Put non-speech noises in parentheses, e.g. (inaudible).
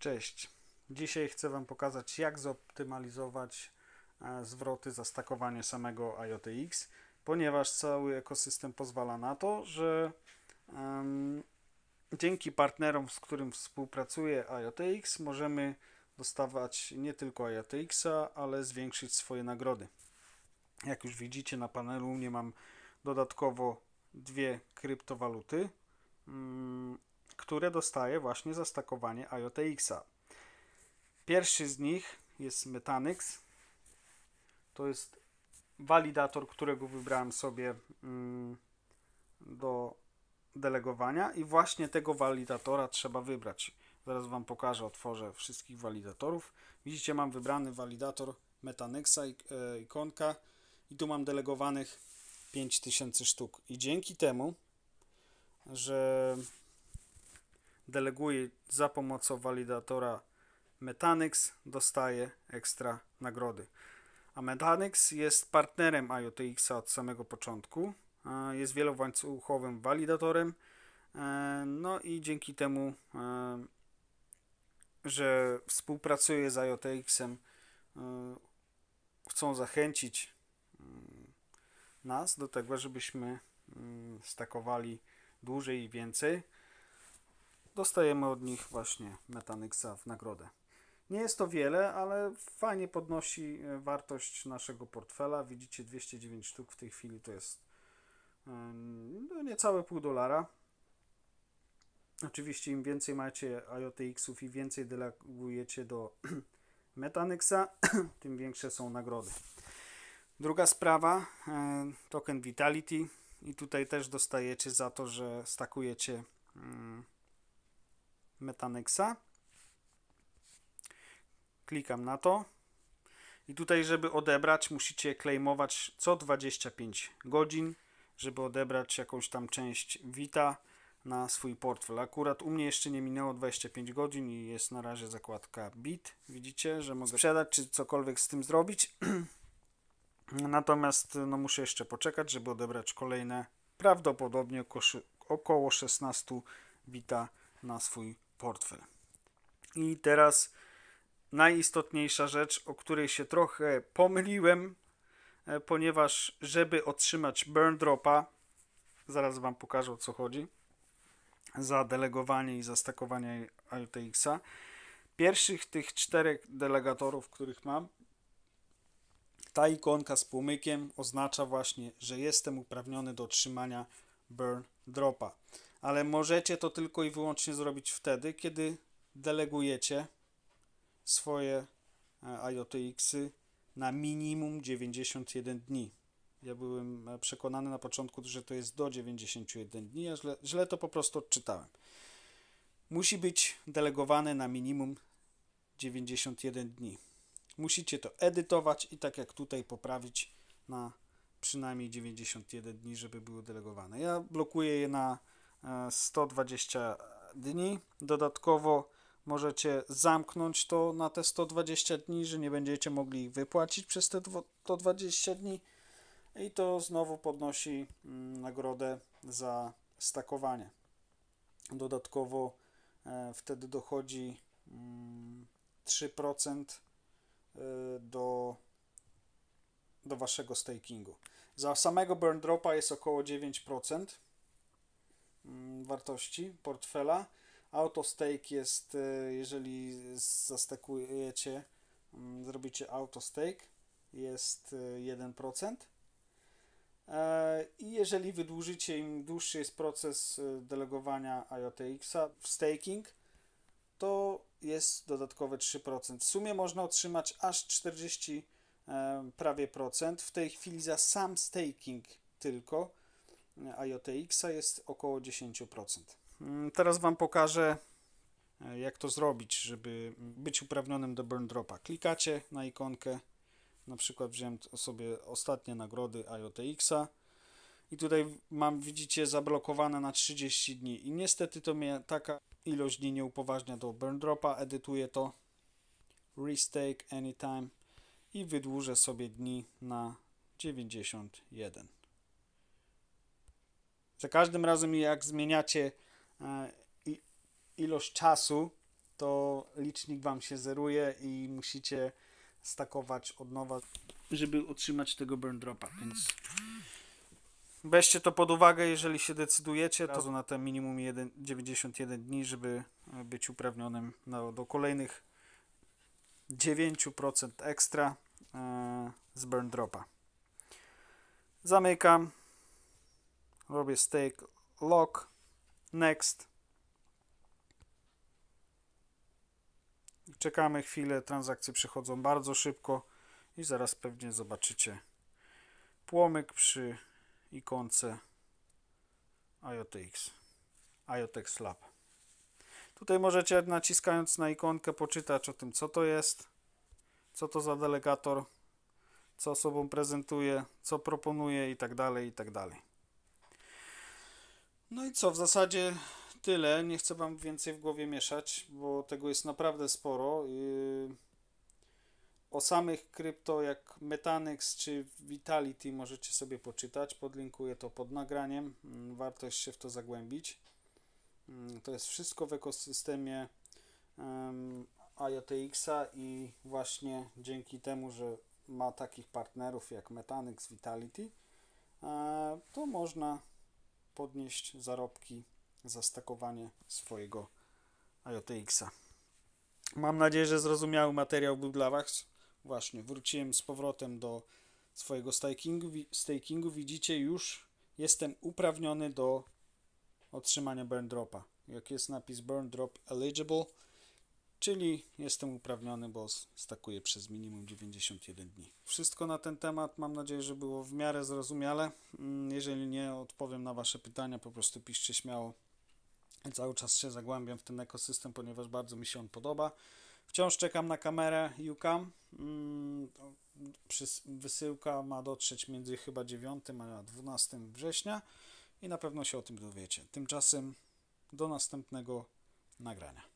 Cześć. Dzisiaj chcę Wam pokazać, jak zoptymalizować e, zwroty za stakowanie samego IoTX, ponieważ cały ekosystem pozwala na to, że um, dzięki partnerom, z którym współpracuje IoTX, możemy dostawać nie tylko IoTX-a, ale zwiększyć swoje nagrody. Jak już widzicie na panelu, nie mam dodatkowo dwie kryptowaluty. Um, które dostaję właśnie za stakowanie IoTX-a. Pierwszy z nich jest Metanix. To jest walidator, którego wybrałem sobie mm, do delegowania i właśnie tego walidatora trzeba wybrać. Zaraz Wam pokażę, otworzę wszystkich walidatorów. Widzicie, mam wybrany walidator Metanixa, e, ikonka i tu mam delegowanych 5000 sztuk. I dzięki temu, że deleguje za pomocą walidatora Metanix, dostaje ekstra nagrody. A Metanix jest partnerem IoTX od samego początku. Jest wielołańcuchowym walidatorem. E, no i dzięki temu, e, że współpracuje z IoTX-em, e, chcą zachęcić mm, nas do tego, żebyśmy mm, stakowali dłużej i więcej dostajemy od nich właśnie Metanyxa w nagrodę. Nie jest to wiele, ale fajnie podnosi e, wartość naszego portfela. Widzicie 209 sztuk w tej chwili to jest no, niecałe pół dolara. Oczywiście im więcej macie IoTX-ów i więcej delegujecie do (clears throat) Metanyxa, (clears throat) tym większe są nagrody. Druga sprawa, e, token Vitality i tutaj też dostajecie za to, że stakujecie mm, Metanexa. Klikam na to. I tutaj, żeby odebrać, musicie claimować co 25 godzin, żeby odebrać jakąś tam część Vita na swój portfel. Akurat u mnie jeszcze nie minęło 25 godzin i jest na razie zakładka bit. Widzicie, że mogę sprzedać czy cokolwiek z tym zrobić. (clears throat) Natomiast no, muszę jeszcze poczekać, żeby odebrać kolejne prawdopodobnie około 16 Vita na swój portfel. I teraz najistotniejsza rzecz, o której się trochę pomyliłem, e, ponieważ żeby otrzymać burn dropa, zaraz Wam pokażę o co chodzi, za delegowanie i zastakowanie IOTX-a. Pierwszych tych czterech delegatorów, których mam, ta ikonka z płomykiem oznacza właśnie, że jestem uprawniony do otrzymania burn dropa ale możecie to tylko i wyłącznie zrobić wtedy, kiedy delegujecie swoje e, IoTX-y na minimum 91 dni. Ja byłem e, przekonany na początku, że to jest do 91 dni, a źle, źle to po prostu odczytałem. Musi być delegowane na minimum 91 dni. Musicie to edytować i tak jak tutaj poprawić na przynajmniej 91 dni, żeby były delegowane. Ja blokuję je na 120 dni. Dodatkowo możecie zamknąć to na te 120 dni, że nie będziecie mogli wypłacić przez te 120 dni. I to znowu podnosi mm, nagrodę za stakowanie. Dodatkowo e, wtedy dochodzi 3% mm, e, do, do waszego stakingu. Za samego burn dropa jest około 9%. Mm, wartości portfela. Autostake jest, e, jeżeli zastakujecie, mm, zrobicie autostake, jest 1%. E, e, I jeżeli wydłużycie, im dłuższy jest proces delegowania IoTX-a w staking, to jest dodatkowe 3%. W sumie można otrzymać aż 40 prawie procent. W tej chwili za sam staking tylko IoTX-a jest około 10%. Mm, teraz Wam pokażę, e, jak to zrobić, żeby być uprawnionym do burn dropa. Klikacie na ikonkę, na przykład wziąłem sobie ostatnie nagrody IoTX-a i tutaj mam, widzicie, zablokowane na 30 dni i niestety to mnie taka ilość dni nie upoważnia do burn dropa, edytuję to restake anytime i wydłużę sobie dni na 91. Za każdym razem, jak zmieniacie e, ilość czasu, to licznik Wam się zeruje i musicie stakować od nowa, żeby otrzymać tego burn dropa, więc weźcie to pod uwagę, jeżeli się decydujecie, to na ten minimum 1, 91 dni, żeby e, być uprawnionym do kolejnych 9% ekstra e, z burn dropa. Zamykam. Robię stake lock. Next. Czekamy chwilę, transakcje przechodzą bardzo szybko i zaraz pewnie zobaczycie płomyk przy ikonce IOTX. IOTX Lab. Tutaj możecie naciskając na ikonkę poczytać o tym co to jest, co to za delegator, co sobą prezentuje, co proponuje i tak dalej, i tak dalej. No i co, w zasadzie tyle. Nie chcę Wam więcej w głowie mieszać, bo tego jest naprawdę sporo. Yy, O samych krypto jak Metanix czy Vitality możecie sobie poczytać. Podlinkuję to pod nagraniem. Mm, Warto się w to zagłębić. Mm, To jest wszystko w ekosystemie em, IoTX-a i właśnie dzięki temu, że ma takich partnerów jak Metanix, Vitality, e, to można podnieść zarobki za stakowanie swojego IoTX-a. Mam nadzieję, że zrozumiały materiał był dla Was. Właśnie, wróciłem z powrotem do swojego stakingu. Stakingu. Widzicie, już jestem uprawniony do otrzymania burn dropa. Jak jest napis burn drop eligible, czyli jestem uprawniony, bo stakuję przez minimum 91 dni. Wszystko na ten temat. Mam nadzieję, że było w miarę zrozumiale. Mm, Jeżeli nie odpowiem na Wasze pytania, po prostu piszcie śmiało. Cały czas się zagłębiam w ten ekosystem, ponieważ bardzo mi się on podoba. Wciąż czekam na kamerę UCAM. Mm, Wysyłka ma dotrzeć między chyba 9 a 12 września i na pewno się o tym dowiecie. Tymczasem do następnego nagrania.